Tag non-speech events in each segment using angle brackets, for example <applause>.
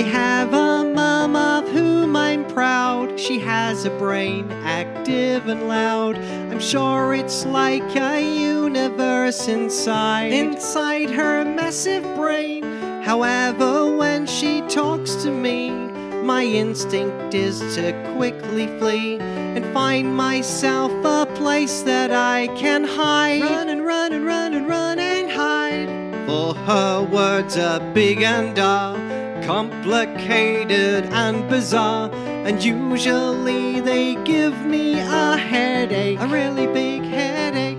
have a mum of whom I'm proud. She has a brain active and loud. I'm sure it's like a universe inside. Inside her massive brain. However, when she talks to me, my instinct is to quickly flee and find myself a place that I can hide. Run and run and run and run and hide. For her words are big and are complicated and bizarre. And usually they give me a headache, a really big headache.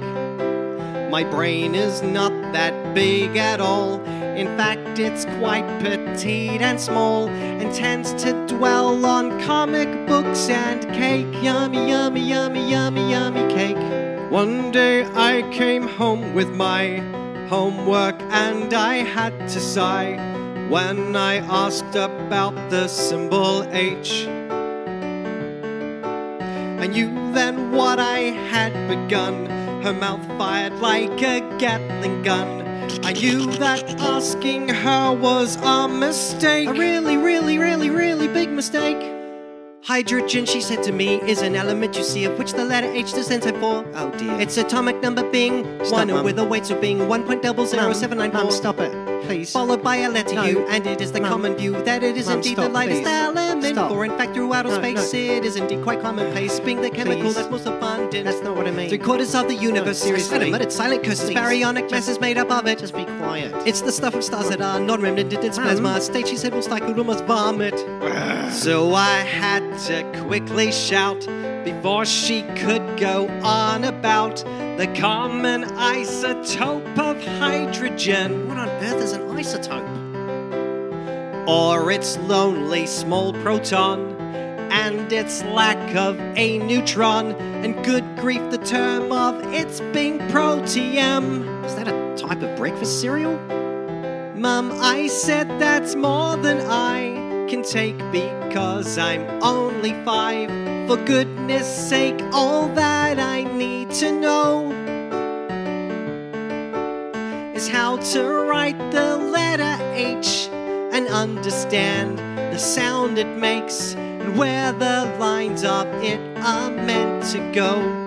My brain is not that big at all. In fact, it's quite petite and small and tends to dwell on comic books and cake. Yummy, yummy, yummy, yummy, yummy cake. One day I came home with my homework and I had to sigh when I asked about the symbol H. I knew then what I had begun. Her mouth fired like a Gatling gun. I knew that asking her was a mistake. A really, really, really, really big mistake. Hydrogen, she said to me, is an element you see of which the letter H stands for. Oh dear. Its atomic number being Stop, one, Mum. with a weight of being one point double zero seven nine Mum, four. stop it, please. Followed by a letter No. U, and it is the common view that it is indeed the lightest please. element. Stop. For in fact, through outer No, space, no. it is indeed quite commonplace, being the chemical Please. that's most abundant. That's not what I mean. Three quarters of the universe No, seriously. is emitted silent curses, Please. baryonic masses made up of it. Just be quiet. It's the stuff of stars that are non-remnant in hmm. plasma. State she said will start could almost vomit. <sighs> so I had to quickly shout before she could go on about the common isotope of hydrogen. what on earth is an isotope? or its lonely small proton, and its lack of a neutron, and good grief, the term of its being protium. Is that a type of breakfast cereal? Mum, I said that's more than I can take because I'm only five. For goodness sake, all that I need to know is how to write the letter H and understand the sound it makes and where the lines of it are meant to go.